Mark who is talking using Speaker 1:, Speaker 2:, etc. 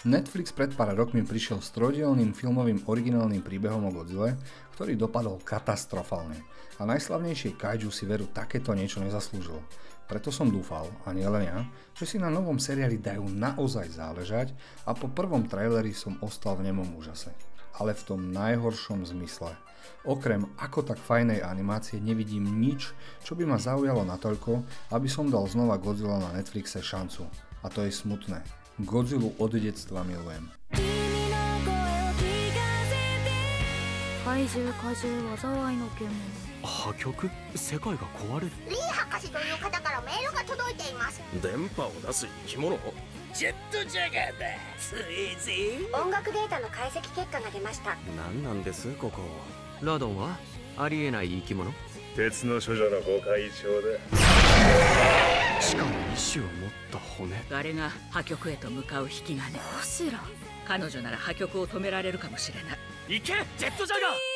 Speaker 1: Netflix pred pár rokmi prišiel s trojdielným filmovým originálnym príbehom o Godzilla, ktorý dopadol katastrofálne. A najslavnejšie kaiju si veru takéto niečo nezaslúžilo. Preto som dúfal, a nielen ja, že si na novom seriáli dajú naozaj záležať a po prvom traileri som ostal v nemom úžase. Ale v tom najhoršom zmysle. Okrem ako tak fajnej animácie nevidím nič, čo by ma zaujalo natoľko, aby som dal znova Godzilla na Netflixe šancu. A to je smutné. Godzilla od detstva milujem.
Speaker 2: 怪獣怪獣災いの獣
Speaker 3: 破局世界が壊れる
Speaker 4: リー博士という方からメールが届いています。
Speaker 5: 電波を出す生き物。
Speaker 6: ジェットジャガーだ強えぜ
Speaker 4: 音楽データの解析結果が出ました。
Speaker 5: 何なんですここ。
Speaker 3: ラドンは？ありえない生き物？
Speaker 7: 鉄の処女のご会長だ
Speaker 3: 地下に意志を持った骨。
Speaker 6: あれが破局へと向かう引き金。
Speaker 2: かしら
Speaker 6: 彼女なら破局を止められるかもしれない。
Speaker 3: 行けジェットジャガー